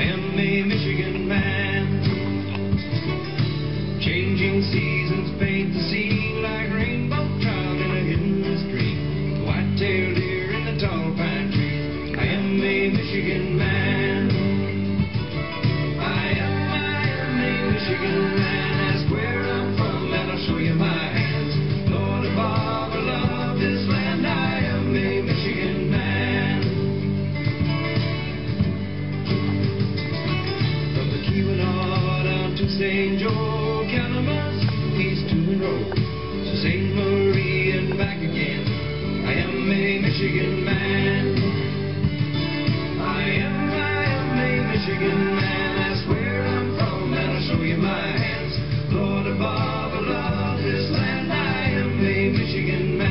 I am a Michigan man, changing seasons, pain. Calamus, and road to St. Marie and back again. I am a Michigan man. I am, I am a Michigan man. That's where I'm from, and I'll show you my hands. Lord above, I love this land. I am a Michigan man.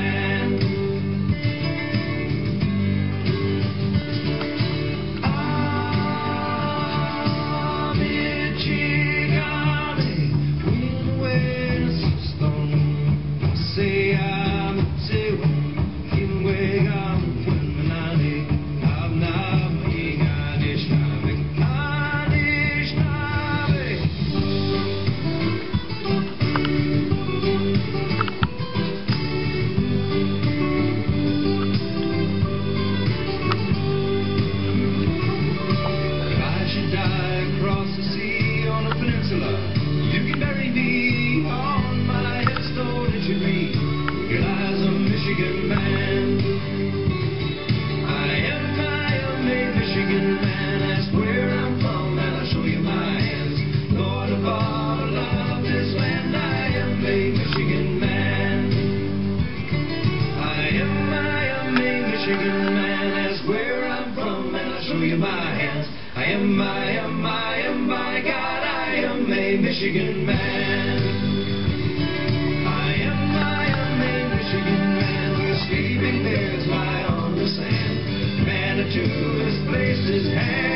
You my hands. I am, I am, I am, by God, I am a Michigan man. I am, I am a Michigan man. Where sleeping bears lie on the sand. Manitou has placed his hand.